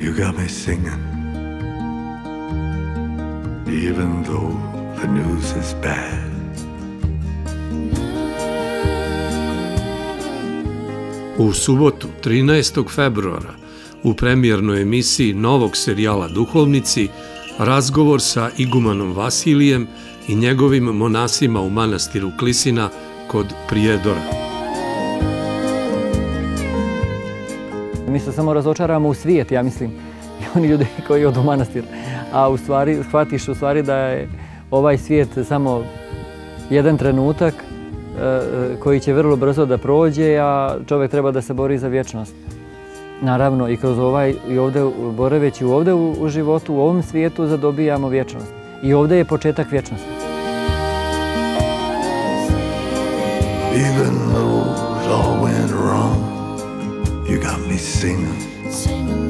You got me singing, even though the news is bad. U subotu, 13. februara, u premijernoj emisiji novog serijala Duhovnici, razgovor sa igumanom Vasilijem i njegovim monasima u manastiru Klisina kod Prijedora. Mi se samo razočaramo u svijet, ja mislim, i oni ljudi koji odu u manastir. A u stvari, shvatiš u stvari da je ovaj svijet samo jedan trenutak e, e, koji će vrlo brzo da prođe, a čovjek treba da se bori za vječnost. Naravno, i kroz ovaj, i ovdje, boreveći ovdje u, u životu, u ovom svijetu, zadobijamo vječnost. I ovdje je početak vječnosti. Even though you got me singing. The